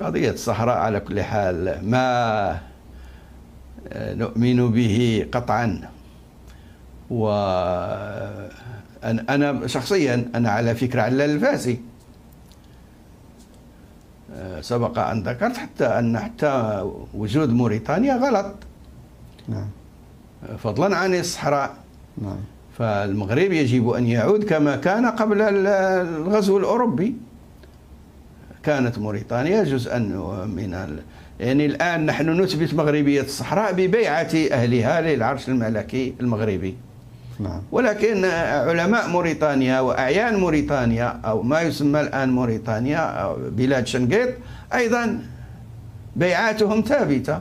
قضية الصحراء على كل حال ما نؤمن به قطعا. و أنا شخصيا أنا على فكرة علال الفاسي. سبق أن ذكرت حتى أن حتى وجود موريتانيا غلط. نعم. فضلا عن الصحراء. نعم. فالمغرب يجب أن يعود كما كان قبل الغزو الأوروبي. كانت موريتانيا جزءا من ال... يعني الآن نحن نثبت مغربية الصحراء ببيعة أهلها للعرش الملكي المغربي. نعم. ولكن علماء موريتانيا وأعيان موريتانيا أو ما يسمى الآن موريتانيا أو بلاد شنقيط أيضا بيعاتهم ثابتة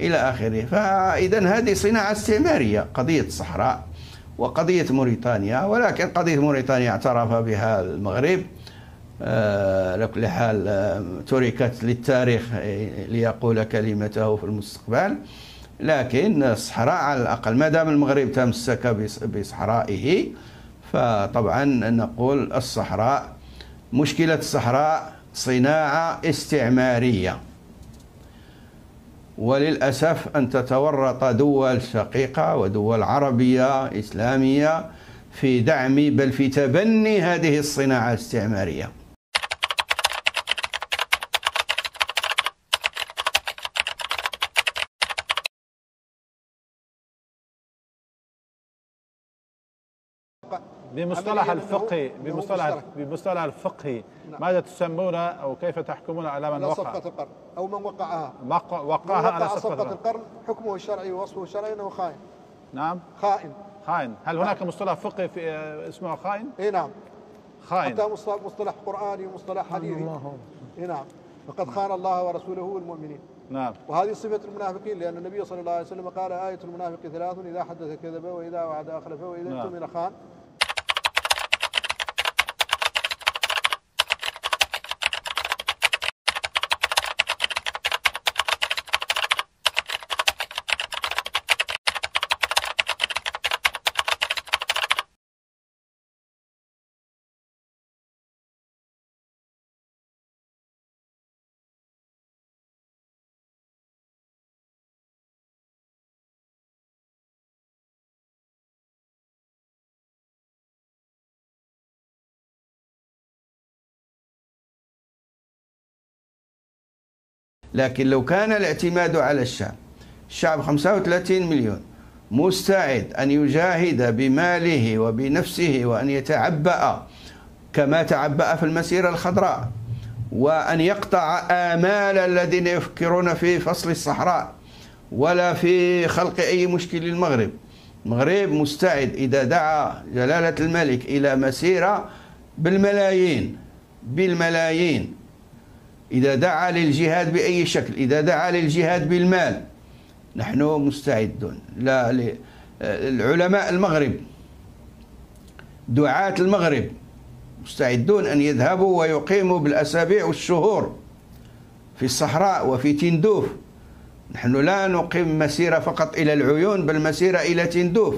إلى آخره. فإذا هذه صناعة استعمارية قضية الصحراء وقضية موريتانيا ولكن قضية موريتانيا اعترف بها المغرب. على كل حال آه، تركت للتاريخ آه، ليقول كلمته في المستقبل. لكن الصحراء على الأقل ما دام المغرب تمسك بصحرائه فطبعا نقول الصحراء مشكلة الصحراء صناعة استعمارية. وللأسف أن تتورط دول شقيقة ودول عربية إسلامية في دعم بل في تبني هذه الصناعة الاستعمارية. بمصطلح الفقهي بمصطلح بمصطلح الفقهي نعم. ماذا تسمون أو كيف تحكمون على من وقع؟ صفقة القرن أو من وقعها. وقعها على صفقة, صفقة القرن. حكمه الشرعي ووصفه الشرعي أنه خائن. نعم. خائن. خائن. هل هناك نعم. مصطلح فقهي في اسمه خائن؟ إي نعم. خائن. حتى مصطلح قرآني ومصطلح حديثي. إي نعم. فقد خان الله ورسوله والمؤمنين نعم. وهذه صفة المنافقين لأن النبي صلى الله عليه وسلم قال آية المنافق ثلاث إذا حدث كذب وإذا وعد أخلف وإذا نعم. اؤتمن خان. لكن لو كان الاعتماد على الشعب الشعب 35 مليون مستعد أن يجاهد بماله وبنفسه وأن يتعبأ كما تعبأ في المسيرة الخضراء وأن يقطع آمال الذين يفكرون في فصل الصحراء ولا في خلق أي مشكل للمغرب. المغرب مستعد إذا دعا جلالة الملك إلى مسيرة بالملايين بالملايين. إذا دعا للجهاد بأي شكل إذا دعا للجهاد بالمال نحن مستعدون. لا العلماء المغرب دعاة المغرب مستعدون أن يذهبوا ويقيموا بالأسابيع والشهور في الصحراء وفي تندوف. نحن لا نقيم مسيرة فقط إلى العيون بل مسيرة إلى تندوف.